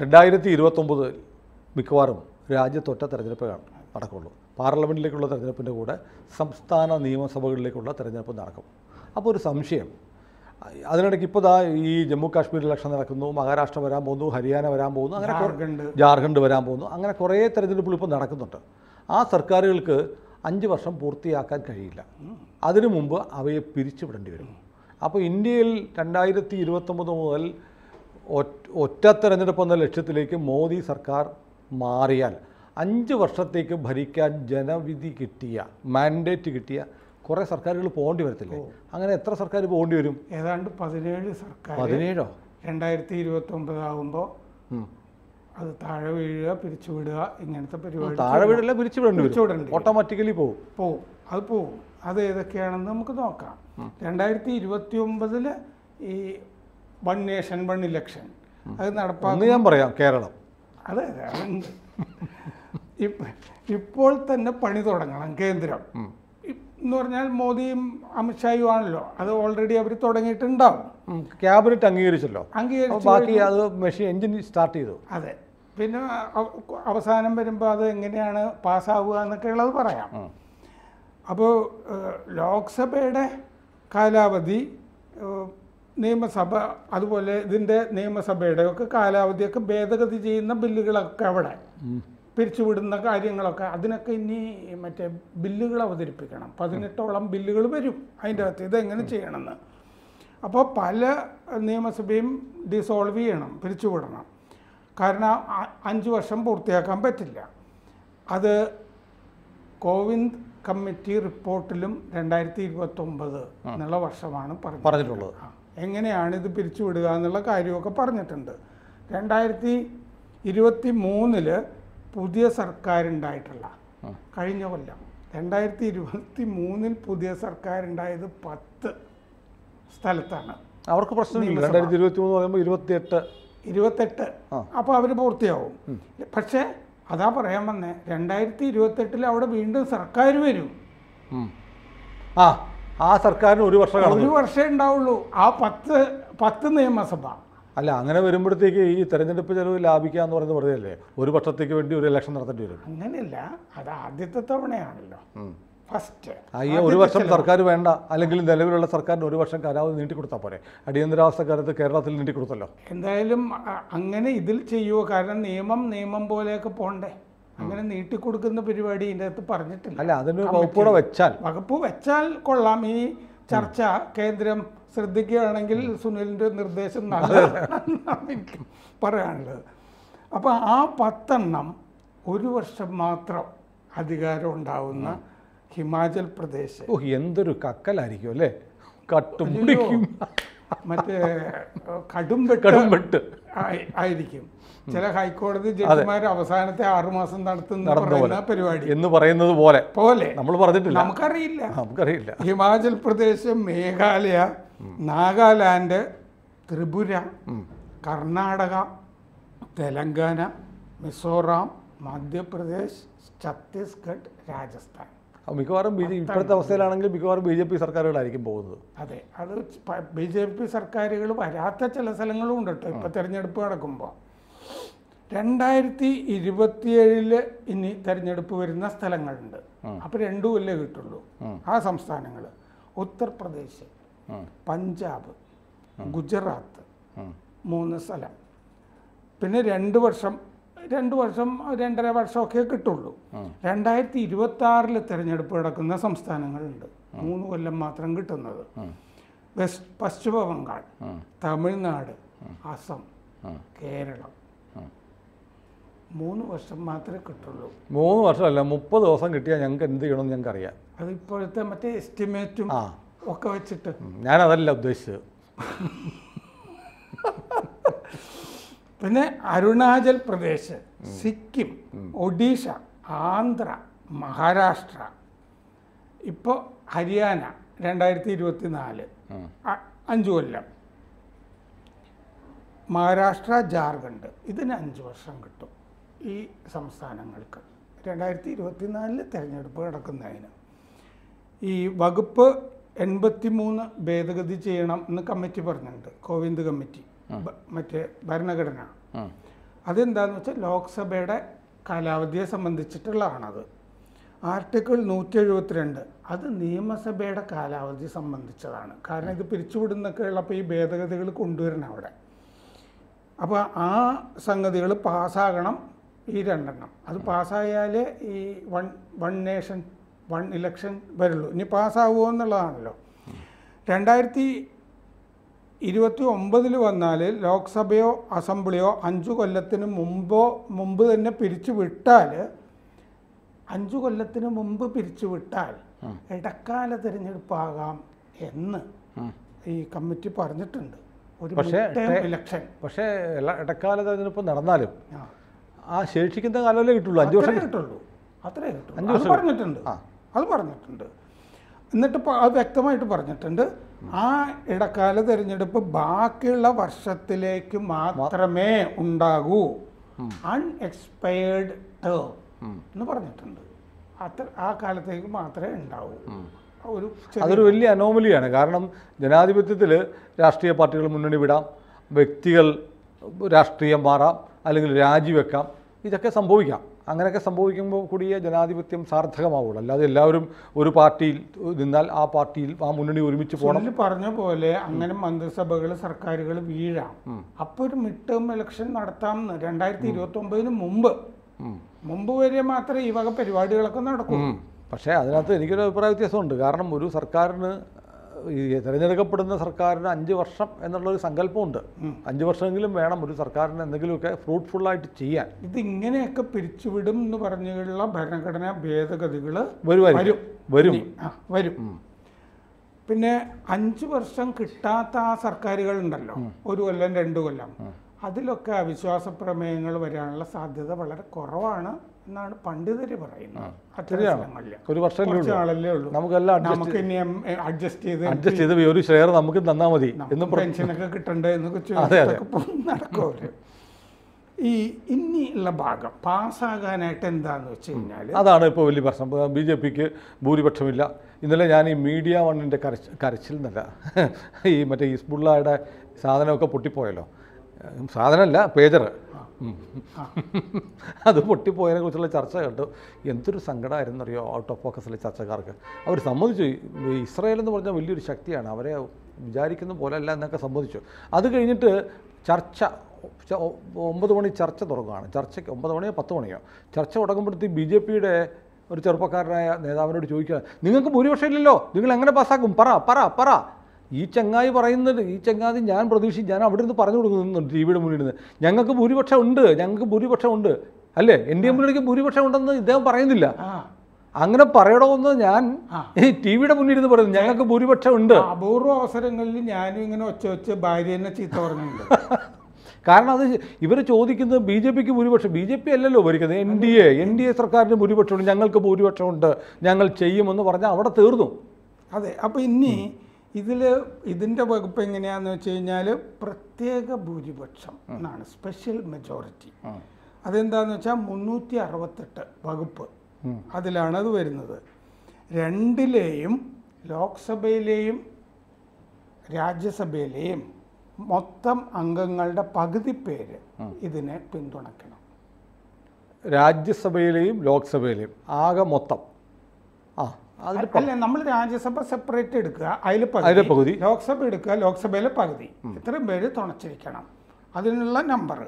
രണ്ടായിരത്തി ഇരുപത്തൊമ്പത് മിക്കവാറും രാജ്യത്തൊറ്റ തെരഞ്ഞെടുപ്പ് നടക്കുള്ളൂ. പാർലമെന്റിലേക്കുള്ള തെരഞ്ഞെടുപ്പിന്റെ കൂടെ സംസ്ഥാന നിയമസഭകളിലേക്കുള്ള തെരഞ്ഞെടുപ്പ് നടക്കും. അപ്പോൾ ഒരു സംശയം അതിനിടയ്ക്ക് ഇപ്പോൾ ദാ ഈ ജമ്മു കാശ്മീർ ഇലക്ഷൻ നടക്കുന്നു മഹാരാഷ്ട്ര വരാൻ പോകുന്നു ഹരിയാന വരാൻ പോകുന്നു അങ്ങനെ ജാർഖണ്ഡ്. ജാർഖണ്ഡ് വരാൻ പോകുന്നു അങ്ങനെ കുറേ തെരഞ്ഞെടുപ്പുകൾ ഇപ്പോൾ നടക്കുന്നുണ്ട്. ആ സർക്കാരുകൾക്ക് അഞ്ച് വർഷം പൂർത്തിയാക്കാൻ കഴിയില്ല. അതിനു മുമ്പ് അവയെ പിരിച്ചുവിടേണ്ടി വരും. അപ്പോൾ ഇന്ത്യയിൽ രണ്ടായിരത്തി ഇരുപത്തൊമ്പത് മുതൽ ഒറ്റ- തെരഞ്ഞെടുപ്പ് എന്ന ലക്ഷ്യത്തിലേക്ക് മോദി സർക്കാർ മാറിയാൽ അഞ്ച് വർഷത്തേക്ക് ഭരിക്കാൻ ജനവിധി കിട്ടിയ മാൻഡേറ്റ് കിട്ടിയ കുറേ സർക്കാരുകൾ പോകേണ്ടി വരത്തില്ലേ? അങ്ങനെ എത്ര സർക്കാർ പോകേണ്ടി വരും? ഏതാണ്ട് പതിനേഴ് സർക്കാർ പതിനേഴോ? രണ്ടായിരത്തി ഇരുപത്തി ഒമ്പതാകുമ്പോൾ. അത് താഴെ വീഴുക പിരിച്ചുവിടുക ഇങ്ങനത്തെ പരിപാടി താഴെ വീഴല്ല പിരിച്ചുവിടേണ്ടി ഓട്ടോമാറ്റിക്കലി പോകും പോകും അത് പോകും അത് ഏതൊക്കെയാണെന്ന് നമുക്ക് നോക്കാം. രണ്ടായിരത്തി ഇരുപത്തി ഒമ്പതിൽ ഈ വൺ നേഷൻ വൺ ഇലക്ഷൻ അത് നടപ്പാക്കും ഞാൻ പറയാം കേരളം. അതെ അതുണ്ട്. ഇപ്പോൾ തന്നെ പണി തുടങ്ങണം കേന്ദ്രം. എന്ന് പറഞ്ഞാൽ മോദിയും അമിത്ഷായും ആണല്ലോ. അത് ഓൾറെഡി അവർ തുടങ്ങിയിട്ടുണ്ടാവും. ക്യാബിനറ്റ് അംഗീകരിച്ചല്ലോ. അംഗീകരിച്ചു ബാക്കി അത് മെഷീൻ എഞ്ചിൻ സ്റ്റാർട്ട് ചെയ്തു. അതെ. പിന്നെ അവസാനം വരുമ്പോൾ അത് എങ്ങനെയാണ് പാസ്സാവുക എന്നൊക്കെ ഉള്ളത് പറയാം അപ്പോൾ ലോക്സഭയുടെ കാലാവധി നിയമസഭ അതുപോലെ ഇതിന്റെ നിയമസഭയുടെ ഒക്കെ കാലാവധിയൊക്കെ ഭേദഗതി ചെയ്യുന്ന ബില്ലുകളൊക്കെ അവിടെ പിരിച്ചുവിടുന്ന കാര്യങ്ങളൊക്കെ അതിനൊക്കെ ഇനി മറ്റേ ബില്ലുകൾ അവതരിപ്പിക്കണം. പതിനെട്ടോളം ബില്ലുകൾ വരും അതിന്റെ അകത്ത്. ഇതെങ്ങനെ ചെയ്യണമെന്ന്. അപ്പോൾ പല നിയമസഭയും ഡിസോൾവ് ചെയ്യണം പിരിച്ചുവിടണം. കാരണം അഞ്ച് വർഷം പൂർത്തിയാക്കാൻ പറ്റില്ല. അത് കോവിന്ദ് കമ്മിറ്റി റിപ്പോർട്ടിലും രണ്ടായിരത്തി ഇരുപത്തൊമ്പത് എന്നുള്ള വർഷമാണ് പറഞ്ഞിട്ടുള്ളത്. ആ, എങ്ങനെയാണ് ഇത് പിരിച്ചുവിടുക എന്നുള്ള കാര്യമൊക്കെ പറഞ്ഞിട്ടുണ്ട്. രണ്ടായിരത്തി ഇരുപത്തി മൂന്നിൽ പുതിയ സർക്കാരുണ്ടായിട്ടുള്ള കഴിഞ്ഞ കൊല്ലം രണ്ടായിരത്തി ഇരുപത്തി മൂന്നിൽ പുതിയ സർക്കാരുണ്ടായത് പത്ത് സ്ഥലത്താണ്. അവർക്ക് പ്രശ്നമില്ല രണ്ടായിരത്തി ഇരുപത്തി മൂന്ന് പറയുമ്പോൾ ഇരുപത്തിയെട്ട്. ഇരുപത്തെട്ട്. അപ്പോൾ അവർ പൂർത്തിയാവും. പക്ഷേ അതാ പറയാൻ വന്നേ രണ്ടായിരത്തി ഇരുപത്തെട്ടിൽ അവിടെ വീണ്ടും സർക്കാർ വരും. ആ. ആ സർക്കാരിന് ഒരു വർഷം ഒരു വർഷമേ ഉണ്ടാവുള്ളൂ. ആ പത്ത് പത്ത് നിയമസഭ. അല്ല അങ്ങനെ വരുമ്പോഴത്തേക്ക് ഈ തെരഞ്ഞെടുപ്പ് ചെലവ് ലാഭിക്കുക എന്ന് പറയുന്നത് വെറുതെ അല്ലേ? ഒരു വർഷത്തേക്ക് വേണ്ടി ഒരു ഇലക്ഷൻ നടത്തേണ്ടി വരും. അങ്ങനെയല്ല അത് ആദ്യത്തെ തവണയാണല്ലോ. ഫസ്റ്റ് അയ്യോ ഒരു വർഷം സർക്കാർ വേണ്ട അല്ലെങ്കിൽ നിലവിലുള്ള സർക്കാരിന് ഒരു വർഷം കാലാവധി നീട്ടിക്കൊടുത്താൽ പോരെ. അടിയന്തരാവസ്ഥ കാലത്ത് കേരളത്തിൽ നീട്ടി കൊടുത്തല്ലോ എന്തായാലും അങ്ങനെ ഇതിൽ ചെയ്യുമോ കാരണം നിയമം നിയമം പോലെയൊക്കെ പോണ്ടേ. അങ്ങനെ നീട്ടിക്കൊടുക്കുന്ന പരിപാടി ഇതിന്റെ അകത്ത് പറഞ്ഞിട്ടില്ല. അല്ല അതിന് വകുപ്പൂടെ വെച്ചാൽ. വകുപ്പ് വെച്ചാൽ കൊള്ളാം. ഈ ചർച്ച കേന്ദ്രം ശ്രദ്ധിക്കുകയാണെങ്കിൽ സുനിലിന്റെ നിർദ്ദേശം നല്ലതാണ് എനിക്ക് പറയാനുള്ളത്. അപ്പോൾ ആ പത്തെണ്ണം ഒരു വർഷം മാത്രം അധികാരം ഉണ്ടാവുന്ന ഹിമാചൽ പ്രദേശ്. ഓ എന്തൊരു കക്കലായിരിക്കും അല്ലേ? കട്ടും മറ്റേ കടുംവെട്ട് കടുംവെട്ട് ആയിരിക്കും. ചില ഹൈക്കോടതി ജഡ്ജിമാർ അവസാനത്തെ ആറുമാസം നടത്തുന്ന പറയുന്ന പരിപാടി. എന്ന് പറയുന്നത് പോലെ. പോലെ. നമ്മൾ പറഞ്ഞിട്ടില്ല. നമുക്കറിയില്ല. നമുക്കറിയില്ല. ഹിമാചൽ പ്രദേശ് മേഘാലയ നാഗാലാൻഡ് ത്രിപുര കർണാടക തെലങ്കാന മിസോറാം മധ്യപ്രദേശ് ഛത്തീസ്ഗഡ് രാജസ്ഥാൻ. മിക്കവാറും ബി ജെ ഇപ്പോഴത്തെ അവസ്ഥയിലാണെങ്കിൽ മിക്കവാറും ബി ജെ പി സർക്കാരുകളായിരിക്കും പോകുന്നത്. അതെ. അത് ബി ജെ പി സർക്കാരുകൾ വരാത്ത ചില സ്ഥലങ്ങളും ഉണ്ട് കേട്ടോ ഇപ്പം തെരഞ്ഞെടുപ്പ് നടക്കുമ്പോൾ രണ്ടായിരത്തി ഇരുപത്തിയേഴിൽ ഇനി തിരഞ്ഞെടുപ്പ് വരുന്ന സ്ഥലങ്ങളുണ്ട്. അപ്പോൾ രണ്ടു കൊല്ലേ കിട്ടുള്ളൂ. ആ. സംസ്ഥാനങ്ങൾ ഉത്തർപ്രദേശ് പഞ്ചാബ് ഗുജറാത്ത് മൂന്ന് സ്ഥലം. പിന്നെ രണ്ട് വർഷം രണ്ട് വർഷം രണ്ടര വർഷമൊക്കെ കിട്ടുള്ളൂ. രണ്ടായിരത്തി ഇരുപത്തി ആറിൽ തിരഞ്ഞെടുപ്പ് നടക്കുന്ന സംസ്ഥാനങ്ങളുണ്ട്. മൂന്ന് കൊല്ലം മാത്രം കിട്ടുന്നത്. വെസ്റ്റ് പശ്ചിമ ബംഗാൾ തമിഴ്നാട് അസം കേരളം. മൂന്ന് വർഷം മാത്രമേ കിട്ടുള്ളൂ. മൂന്ന് വർഷമല്ല മുപ്പത് ദിവസം കിട്ടിയാൽ ഞങ്ങൾക്ക് എന്ത് ചെയ്യണമെന്ന് ഞങ്ങൾക്ക് അറിയാം അത് ഇപ്പോഴത്തെ മറ്റേ എസ്റ്റിമേറ്റും ഒക്കെ വെച്ചിട്ട്. ഞാൻ ഞാനതല്ല ഉദ്ദേശിച്ചത്. പിന്നെ അരുണാചൽ പ്രദേശ് സിക്കിം ഒഡീഷ ആന്ധ്ര മഹാരാഷ്ട്ര. ഇപ്പോൾ ഹരിയാന രണ്ടായിരത്തി ഇരുപത്തി നാല് അഞ്ച് കൊല്ലം. മഹാരാഷ്ട്ര ജാർഖണ്ഡ്. ഇതിന് അഞ്ച് വർഷം കിട്ടും ഈ സംസ്ഥാനങ്ങൾക്ക്. രണ്ടായിരത്തി ഇരുപത്തി നാലിൽ തിരഞ്ഞെടുപ്പ് നടക്കുന്നതിന് ഈ വകുപ്പ് എൺപത്തി മൂന്ന് ഭേദഗതി ചെയ്യണം എന്ന് കമ്മിറ്റി പറഞ്ഞിട്ടുണ്ട്. കോവിന്ദ് കമ്മിറ്റി. മറ്റേ ഭരണഘടന. അതെന്താന്ന് വെച്ചാൽ ലോക്സഭയുടെ കാലാവധിയെ സംബന്ധിച്ചിട്ടുള്ളതാണത്. ആർട്ടിക്കിൾ നൂറ്റി എഴുപത്തിരണ്ട് അത് നിയമസഭയുടെ കാലാവധി സംബന്ധിച്ചതാണ്. കാരണം ഇത് പിരിച്ചുവിടുന്നൊക്കെ ഉള്ളപ്പോൾ ഈ ഭേദഗതികൾ കൊണ്ടുവരണം അവിടെ. അപ്പോൾ ആ സംഗതികൾ പാസ്സാകണം ഈ രണ്ടെണ്ണം. അത് പാസ്സായാലേ ഈ one one nation one election വരുള്ളൂ. ഇനി പാസ്സാവുമോ എന്നുള്ളതാണല്ലോ. രണ്ടായിരത്തി ഇരുപത്തി ഒമ്പതിൽ വന്നാൽ ലോക്സഭയോ അസംബ്ലിയോ അഞ്ചു കൊല്ലത്തിന് മുമ്പോ മുമ്പ് തന്നെ പിരിച്ചു വിട്ടാൽ അഞ്ചു കൊല്ലത്തിന് മുമ്പ് പിരിച്ചു വിട്ടാൽ ഇടക്കാല തിരഞ്ഞെടുപ്പാകാം എന്ന് ഈ കമ്മിറ്റി പറഞ്ഞിട്ടുണ്ട്. ഒരു പക്ഷേ ഇലക്ഷൻ. പക്ഷേ എല്ലാ- ഇടക്കാല തിരഞ്ഞെടുപ്പ് നടന്നാലും ആ. ശേഷിക്കുന്ന കാലമല്ലേ കിട്ടുള്ളൂ അഞ്ച് വർഷം കിട്ടുള്ളൂ. അത്രേ കിട്ടുള്ളൂ. അഞ്ച് അത് വർഷം പറഞ്ഞിട്ടുണ്ട്. അത് പറഞ്ഞിട്ടുണ്ട്. എന്നിട്ട് അത് വ്യക്തമായിട്ട് പറഞ്ഞിട്ടുണ്ട്. ആ ഇടക്കാല തിരഞ്ഞെടുപ്പ് ബാക്കിയുള്ള വർഷത്തിലേക്ക് മാത്രമേ ഉണ്ടാകൂ. അൺഎക്സ്പയർഡ് ടേം എന്ന് പറഞ്ഞിട്ടുണ്ട്. അത്ര ആ കാലത്തേക്ക് മാത്രമേ ഉണ്ടാവൂ. ഒരു അതൊരു വലിയ അനോമലിയാണ് കാരണം ജനാധിപത്യത്തിൽ രാഷ്ട്രീയ പാർട്ടികൾ മുന്നണി വിടാം വ്യക്തികൾ രാഷ്ട്രീയം മാറാം അല്ലെങ്കിൽ രാജിവെക്കാം ഇതൊക്കെ സംഭവിക്കാം. അങ്ങനെയൊക്കെ സംഭവിക്കുമ്പോൾ കൂടിയേ ജനാധിപത്യം സാർത്ഥകമാവുള്ളൂ. അല്ലാതെ എല്ലാവരും ഒരു പാർട്ടിയിൽ നിന്നാൽ ആ പാർട്ടിയിൽ ആ മുന്നണി ഒരുമിച്ച് പോകണം പറഞ്ഞ പോലെ അങ്ങനെ മന്ത്രിസഭകൾ സർക്കാരുകൾ വീഴാം. അപ്പൊ ഒരു മിഡ് ടേം ഇലക്ഷൻ നടത്താം രണ്ടായിരത്തി ഇരുപത്തി ഒമ്പതിന് മുമ്പ് മുമ്പ് വരെ മാത്രമേ ഈ വക പരിപാടികളൊക്കെ നടക്കൂ. പക്ഷേ അതിനകത്ത് എനിക്കൊരു അഭിപ്രായ വ്യത്യാസമുണ്ട്. കാരണം ഒരു സർക്കാരിന് ഈ തിരഞ്ഞെടുക്കപ്പെടുന്ന സർക്കാരിന് അഞ്ച് വർഷം എന്നുള്ളൊരു സങ്കല്പമുണ്ട്. അഞ്ച് വർഷമെങ്കിലും വേണം ഒരു സർക്കാരിന് എന്തെങ്കിലുമൊക്കെ ഫ്രൂട്ട്ഫുള്ളായിട്ട് ചെയ്യാൻ. ഇതിങ്ങനെയൊക്കെ പിരിച്ചുവിടും എന്ന് പറഞ്ഞുള്ള ഭരണഘടനാ ഭേദഗതികൾ വരും. വരും. വരും. പിന്നെ അഞ്ച് വർഷം കിട്ടാത്ത ആ സർക്കാരുകൾ ഉണ്ടല്ലോ ഒരു കൊല്ലം രണ്ട് കൊല്ലം. അതിലൊക്കെ അവിശ്വാസ പ്രമേയങ്ങൾ വരാനുള്ള സാധ്യത വളരെ കുറവാണ്. എന്നാണ് പണ്ഡിതര് പറയുന്നത്. ഒരു വർഷമല്ലേ ഉള്ളൂ. നമുക്കെല്ലാം നമുക്ക് ഇനി അഡ്ജസ്റ്റ് ചെയ്ത് അഡ്ജസ്റ്റ് ചെയ്ത് ഒരു ഷെയർ നമുക്ക് തന്നാൽ മതി. എന്നും പെൻഷനൊക്കെ കിട്ടണ്ടേ എന്നൊക്കെ നടക്കും ഈ ഇനിയുള്ള ഭാഗം പാസ്സാകാനായിട്ട് എന്താന്ന് വെച്ച് കഴിഞ്ഞാൽ അതാണ് ഇപ്പോൾ വലിയ പ്രശ്നം. ബി ജെ പിക്ക് ഭൂരിപക്ഷമില്ല. ഇന്നലെ ഞാൻ ഈ മീഡിയ വണ്ണിന്റെ കരച്ച് കരച്ചിൽ എന്നല്ല ഈ മറ്റേ ഹിസ്ബുള്ളയുടെ സാധനമൊക്കെ പൊട്ടിപ്പോയല്ലോ. സാധനമല്ല പേജർ അത് പൊട്ടിപ്പോയതിനെ കുറിച്ചുള്ള ചർച്ച കേട്ടു എന്തൊരു സങ്കടമായിരുന്നു അറിയോ ഔട്ട് ഓഫ് ഫോക്കസിലെ ചർച്ചക്കാർക്ക്. അവർ സമ്മതിച്ചു. ഇസ്രായേൽ എന്ന് പറഞ്ഞാൽ വലിയൊരു ശക്തിയാണ്. അവരെ വിചാരിക്കുന്ന പോലെയല്ല എന്നൊക്കെ സമ്മതിച്ചു. അത് കഴിഞ്ഞിട്ട് ചർച്ച ഒമ്പത് മണി ചർച്ച തുടങ്ങുകയാണ്. ചർച്ചയ്ക്ക് ഒമ്പത് മണിയോ പത്ത് മണിയോ. ചർച്ച തുടങ്ങുമ്പോഴത്തേക്ക് ബി ജെ പിയുടെ ഒരു ചെറുപ്പക്കാരനായ നേതാവിനോട് ചോദിക്കുക നിങ്ങൾക്ക് ഭൂരിപക്ഷം ഇല്ലല്ലോ. നിങ്ങൾ എങ്ങനെ പാസ്സാക്കും? പറ പറ പറ. ഈ ചങ്ങായി പറയുന്നത് ഈ ചങ്ങാതി ഞാൻ പ്രതീക്ഷിച്ച് ഞാൻ അവിടെ നിന്ന് പറഞ്ഞു കൊടുക്കുന്നുണ്ട് ടി വിയുടെ മുന്നിൽ നിന്ന് ഞങ്ങൾക്ക് ഭൂരിപക്ഷം ഉണ്ട് ഞങ്ങൾക്ക് ഭൂരിപക്ഷം ഉണ്ട്. അല്ലേ? എൻ ഡി എ മുന്നണിക്ക് ഭൂരിപക്ഷം ഉണ്ടെന്ന് ഇദ്ദേഹം പറയുന്നില്ല. അങ്ങനെ പറയണമെന്ന് ഞാൻ. ഈ ടി വിയുടെ മുന്നിൽ ഇരുന്ന് പറയുന്നു. ഞങ്ങൾക്ക് ഭൂരിപക്ഷം ഉണ്ട്. അപൂർവ അവസരങ്ങളിൽ ഞാനും ഇങ്ങനെ ഒച്ച വെച്ച് ഭാര്യനെ ചീത്ത പറഞ്ഞിട്ടുണ്ട്. കാരണം അത് ഇവർ ചോദിക്കുന്നത് ബി ജെ പിക്ക് ഭൂരിപക്ഷം. ബി ജെ പി അല്ലല്ലോ ഭരിക്കുന്നത്. N D A N D A സർക്കാരിന് ഭൂരിപക്ഷമുണ്ട് ഞങ്ങൾക്ക് ഭൂരിപക്ഷമുണ്ട് ഞങ്ങൾ ചെയ്യുമെന്ന് പറഞ്ഞാൽ അവിടെ തീർന്നു. അതെ. അപ്പോൾ ഇനി ഇതിൽ ഇതിന്റെ വകുപ്പ് എങ്ങനെയാണെന്ന് വെച്ച് കഴിഞ്ഞാൽ പ്രത്യേക ഭൂരിപക്ഷം എന്നാണ് സ്പെഷ്യൽ മെജോറിറ്റി അതെന്താന്ന് വെച്ചാൽ മുന്നൂറ്റി അറുപത്തെട്ട് വകുപ്പ് അതിലാണ് അത് വരുന്നത്. രണ്ടിലെയും ലോക്സഭയിലെയും രാജ്യസഭയിലെയും മൊത്തം അംഗങ്ങളുടെ പകുതി പേര് ഇതിനെ പിന്തുണയ്ക്കണം. രാജ്യസഭയിലെയും ലോക്സഭയിലെയും ആകെ മൊത്തം. ആ. അല്ല നമ്മൾ രാജ്യസഭ സെപ്പറേറ്റ് എടുക്കുക. അതിൽ അതിലെ പകുതി. ലോക്സഭ എടുക്കുക ലോക്സഭയിലെ പകുതി. ഇത്രയും പേര് തുണച്ചിരിക്കണം. അതിനുള്ള നമ്പർ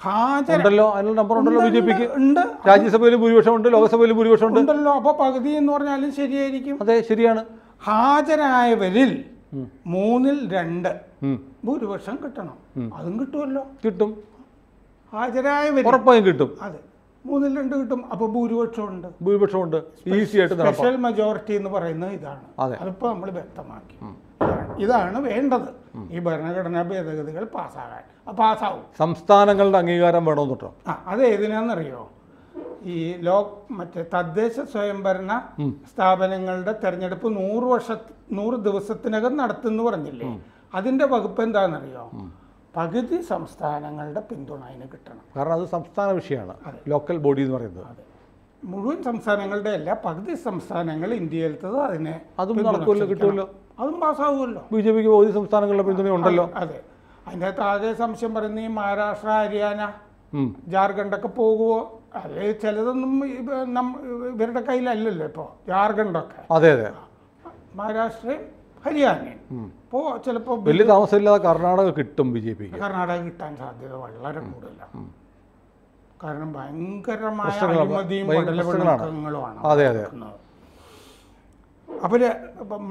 ഹാജര ഉണ്ടല്ലോ അതിനുള്ള നമ്പർ ഉണ്ടല്ലോ ബി ജെ പിക്ക്. ഉണ്ട് രാജ്യസഭയിൽ ഭൂരിപക്ഷമുണ്ട് ലോക്സഭയിൽ ഭൂരിപക്ഷമുണ്ട്. ഉണ്ടല്ലോ അപ്പൊ പകുതി എന്ന് പറഞ്ഞാലും ശരിയായിരിക്കും. അതെ ശരിയാണ്. ഹാജരായവരിൽ മൂന്നിൽ രണ്ട്. ഭൂരിപക്ഷം കിട്ടണം. അതും കിട്ടുമല്ലോ. കിട്ടും. ഹാജരായവരിൽ. ഉറപ്പായും കിട്ടും. അതെ. മൂന്നിൽ രണ്ട് കിട്ടും. അപ്പൊ ഭൂരിപക്ഷമുണ്ട്. ഭൂരിപക്ഷമുണ്ട്. ഈസി ആയിട്ട് സ്പെഷ്യൽ മെജോറിറ്റി എന്ന് പറയുന്നത് ഇതാണ്. അതെ. അതിപ്പോൾ നമ്മൾ വ്യക്തമാക്കി. ഇതാണ്. വേണ്ടത്. ഈ ഭരണഘടനാ ഭേദഗതികൾ പാസ്സാകാൻ. പാസ്സാവും. സംസ്ഥാനങ്ങളുടെ അംഗീകാരം വേണമെന്ന് കേട്ടോ ആ അത് ഏതിനാണെന്നറിയോ ഈ ലോ മറ്റേ തദ്ദേശ സ്വയംഭരണ സ്ഥാപനങ്ങളുടെ തെരഞ്ഞെടുപ്പ് നൂറ് വർഷ നൂറ് ദിവസത്തിനകം നടത്തുന്നു പറഞ്ഞില്ലേ? അതിന്റെ വകുപ്പ് എന്താണെന്നറിയോ പകുതി സംസ്ഥാനങ്ങളുടെ പിന്തുണ അതിന് കിട്ടണം. കാരണം അത് സംസ്ഥാന വിഷയമാണ്. ലോക്കൽ ബോഡി എന്ന് പറയുന്നത്. അതെ. മുഴുവൻ സംസ്ഥാനങ്ങളുടെ അല്ല പകുതി സംസ്ഥാനങ്ങൾ ഇന്ത്യയിലത്തത് അതിനെ അതും. നടക്കുമല്ലോ, കിട്ടുമല്ലോ. അതും പാസ്സാവുമല്ലോ ബി ജെ പിക്ക് പകുതി സംസ്ഥാനങ്ങളുടെ പിന്തുണ ഉണ്ടല്ലോ. അതെ. അതിന്റെ അകത്ത് ആകെ സംശയം പറയുന്ന ഈ മഹാരാഷ്ട്ര ഹരിയാന. ജാർഖണ്ഡൊക്കെ പോകുമോ അത് ചിലതൊന്നും ഇവരുടെ കയ്യിലല്ലല്ലോ ഇപ്പോൾ ജാർഖണ്ഡൊക്കെ. അതെ അതെ. മഹാരാഷ്ട്രയും ഹരിയാനയും ഇപ്പോൾ ചിലപ്പോൾ വലിയ താമസമില്ലാതെ കർണാടക കിട്ടും ബി ജെ പി കർണാടക കിട്ടാൻ സാധ്യത വളരെ കൂടുതലാണ് കാരണം ഭയങ്കരമായ അഴിമതിയും പടലപിണക്കങ്ങളുമാണ് അതെ അതെ. അപ്പോൾ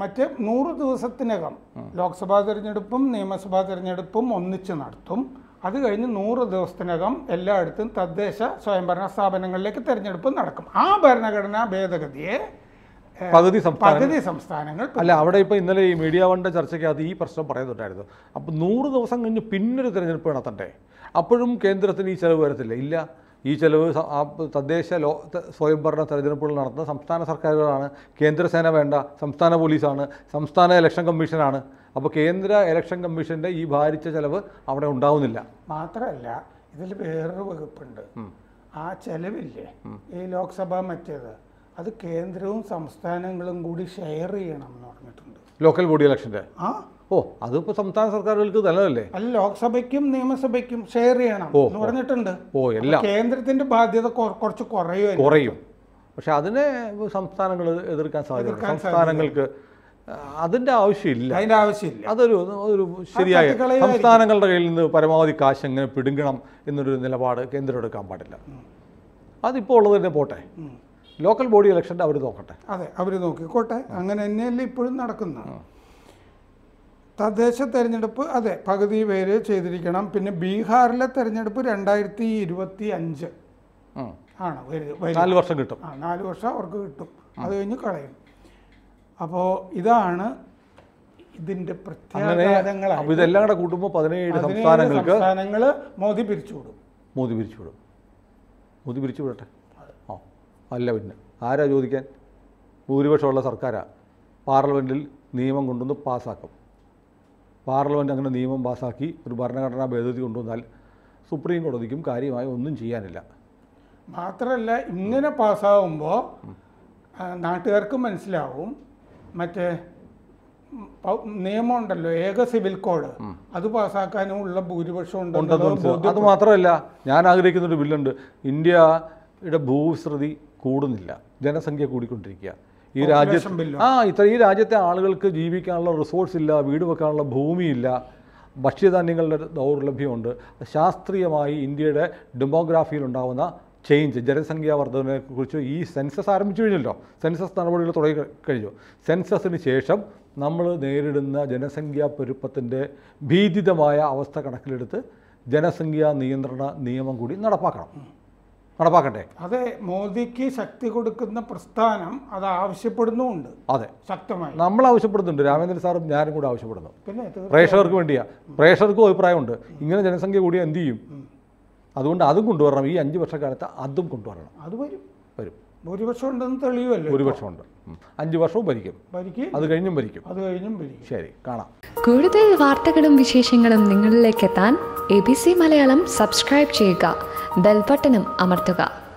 മറ്റേ നൂറ് ദിവസത്തിനകം ലോക്സഭാ തിരഞ്ഞെടുപ്പും നിയമസഭാ തിരഞ്ഞെടുപ്പും ഒന്നിച്ച് നടത്തും. അത് കഴിഞ്ഞ് നൂറ് ദിവസത്തിനകം എല്ലായിടത്തും തദ്ദേശ സ്വയംഭരണ സ്ഥാപനങ്ങളിലേക്ക് തിരഞ്ഞെടുപ്പ് നടക്കും. ആ ഭരണഘടനാ ഭേദഗതിയെ പകുതി പകുതി സംസ്ഥാനങ്ങൾ അല്ല അവിടെ ഇപ്പോൾ ഇന്നലെ ഈ മീഡിയ വണ്ട ചർച്ചയ്ക്കകത്ത് ഈ പ്രശ്നം പറയുന്നുണ്ടായിരുന്നു. അപ്പോൾ നൂറ് ദിവസം കഴിഞ്ഞ് പിന്നൊരു തിരഞ്ഞെടുപ്പ് നടത്തണ്ടേ? അപ്പോഴും കേന്ദ്രത്തിന് ഈ ചെലവ് വരത്തില്ല? ഇല്ല. ഈ ചെലവ് തദ്ദേശ ലോ സ്വയംഭരണ തെരഞ്ഞെടുപ്പുകൾ നടത്തുന്ന സംസ്ഥാന സർക്കാരുകളാണ്. കേന്ദ്രസേന വേണ്ട സംസ്ഥാന പോലീസാണ് സംസ്ഥാന ഇലക്ഷൻ കമ്മീഷനാണ്. അപ്പോൾ കേന്ദ്ര ഇലക്ഷൻ കമ്മീഷന്റെ ഈ ഭാരിച്ച ചെലവ് അവിടെ ഉണ്ടാവുന്നില്ല. മാത്രമല്ല ഇതിൽ വേറൊരു വകുപ്പുണ്ട്. ആ ചെലവില്ലേ? ഈ ലോക്സഭ മറ്റേത്. അത് കേന്ദ്രവും സംസ്ഥാനങ്ങളും കൂടി ഷെയർ ചെയ്യണം എന്ന് പറഞ്ഞിട്ടുണ്ട്. ലോക്കൽ ബോഡി ഇലക്ഷന്റെ ആ. ഓ അതിപ്പോൾ സംസ്ഥാന സർക്കാരുകൾക്ക് നല്ലതല്ലേ? അല്ല ലോക്സഭയ്ക്കും നിയമസഭയ്ക്കും ഷെയർ ചെയ്യണം എന്ന് പറഞ്ഞിട്ടുണ്ട്. ഓ എല്ലാം. കേന്ദ്രത്തിന്റെ ബാധ്യത കുറച്ച് കുറയും കുറയും. പക്ഷെ അതിനെ സംസ്ഥാനങ്ങൾ എതിർക്കാൻ സാധ്യതയുണ്ട്. സംസ്ഥാനങ്ങൾക്ക് അതിന്റെ ആവശ്യമില്ല. അതിന്റെ ആവശ്യമില്ല. അതൊരു ഒരു ശരിയായ സംസ്ഥാനങ്ങളുടെ കയ്യിൽ നിന്ന് പരമാവധി കാശ് എങ്ങനെ പിടുങ്ങണം എന്നൊരു നിലപാട് കേന്ദ്രം എടുക്കാൻ പാടില്ല. അതിപ്പോൾ ഉള്ളത് തന്നെ പോട്ടെ. ലോക്കൽ ബോഡി ഇലക്ഷന്റെ അവർ നോക്കട്ടെ. അതെ അവർ നോക്കിക്കോട്ടെ അങ്ങനെ തന്നെയല്ലേ ഇപ്പോഴും നടക്കുന്നത്. തദ്ദേശ തെരഞ്ഞെടുപ്പ് അതെ പകുതി പേര് ചെയ്തിരിക്കണം. പിന്നെ ബീഹാറിലെ തെരഞ്ഞെടുപ്പ് രണ്ടായിരത്തി ഇരുപത്തി അഞ്ച് ആണ് നാല് വർഷം കിട്ടും. ആ നാല് വർഷം അവർക്ക് കിട്ടും. അത് കഴിഞ്ഞ് കളയും. അപ്പോൾ ഇതാണ് ഇതിന്റെ അപ്പോൾ ഇതെല്ലാം കൂടെ കൂട്ടുമ്പോൾ പതിനേഴ് സംസ്ഥാനങ്ങൾക്ക് സംസ്ഥാനങ്ങൾ മോദി പിരിച്ചുവിടും. മോദി പിരിച്ചുവിടും. മോദി പിരിച്ചുവിടട്ടെ. അല്ല പിന്നെ. ആരാ ചോദിക്കാൻ? ഭൂരിപക്ഷമുള്ള സർക്കാരാ. പാർലമെന്റിൽ നിയമം കൊണ്ടുവന്ന് പാസ്സാക്കും പാർലമെന്റ് അങ്ങനെ നിയമം പാസ്സാക്കി ഒരു ഭരണഘടനാ ഭേദഗതി കൊണ്ടുവന്നാൽ സുപ്രീം കോടതിക്കും കാര്യമായി ഒന്നും ചെയ്യാനില്ല. മാത്രമല്ല ഇങ്ങനെ പാസ്സാവുമ്പോൾ നാട്ടുകാർക്ക് മനസ്സിലാവും. മറ്റേ ഉം, നിയമം ഉണ്ടല്ലോ ഏക സിവിൽ കോഡ്. അത് പാസ്സാക്കാനുമുള്ള ഭൂരിപക്ഷം ഉണ്ടെന്ന് അത് മാത്രമല്ല ഞാൻ ആഗ്രഹിക്കുന്ന ഒരു ബില്ലുണ്ട്. ഇന്ത്യയുടെ ഭൂവിസ്തൃതി കൂടുന്നില്ല. ജനസംഖ്യ കൂടിക്കൊണ്ടിരിക്കുക. ഈ രാജ്യത്ത് ആ ഇത്ര ഈ രാജ്യത്തെ ആളുകൾക്ക് ജീവിക്കാനുള്ള റിസോഴ്സ് ഇല്ല വീട് വെക്കാനുള്ള ഭൂമിയില്ല. ഭക്ഷ്യധാന്യങ്ങളുടെ ദൗർലഭ്യമുണ്ട്. ശാസ്ത്രീയമായി ഇന്ത്യയുടെ ഡെമോഗ്രാഫിയിൽ ഉണ്ടാകുന്ന ചേഞ്ച് ജനസംഖ്യാ വർധനയെക്കുറിച്ച് ഈ സെൻസസ് ആരംഭിച്ചു കഴിഞ്ഞല്ലോ. സെൻസസ് നടപടികൾ തുടങ്ങി കഴിഞ്ഞു. സെൻസസിന് ശേഷം നമ്മൾ നേരിടുന്ന ജനസംഖ്യാ പെരുപ്പത്തിന്റെ ഭീതിതമായ അവസ്ഥ കണക്കിലെടുത്ത് ജനസംഖ്യാ നിയന്ത്രണ നിയമം കൂടി നടപ്പാക്കണം. നടപ്പാക്കണ്ടേ അതെ മോദിക്ക് ശക്തി കൊടുക്കുന്ന പ്രസ്ഥാനം അത് ആവശ്യപ്പെടുന്നുണ്ട് അതെ. ശക്തമായി. നമ്മൾ ആവശ്യപ്പെടുന്നുണ്ട്. രാമേന്ദ്രൻ സാറും ഞാനും കൂടെ ആവശ്യപ്പെടുന്നു. പിന്നെ പ്രേക്ഷകർക്ക് വേണ്ടിയാ. പ്രേക്ഷകർക്കും അഭിപ്രായമുണ്ട്. ഇങ്ങനെ ജനസംഖ്യ കൂടിയാൽ എന്ത് ചെയ്യും? അതുകൊണ്ട് അതും കൊണ്ടുവരണം. ഈ അഞ്ച് വർഷക്കാലത്ത് അതും കൊണ്ടുവരണം. അത് വരും. വരും. ഭൂരിപക്ഷം ഉണ്ടെന്ന് തെളിയുമല്ലോ ഭൂരിപക്ഷമുണ്ട്. അഞ്ച് വർഷവും ഭരിക്കും. ഭരിക്കും. അത് കഴിഞ്ഞും ഭരിക്കും. അത് കഴിഞ്ഞും ഭരിക്കും. ശരി കാണാം. കൂടുതൽ വാർത്തകളും വിശേഷങ്ങളും നിങ്ങളിലേക്ക് എത്താൻ A B C Malayalam subscribe ചെയ്യുക. ബെൽബട്ടനും അമർത്തുക.